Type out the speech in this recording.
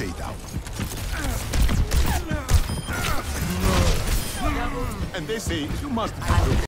stay down. And they say you must be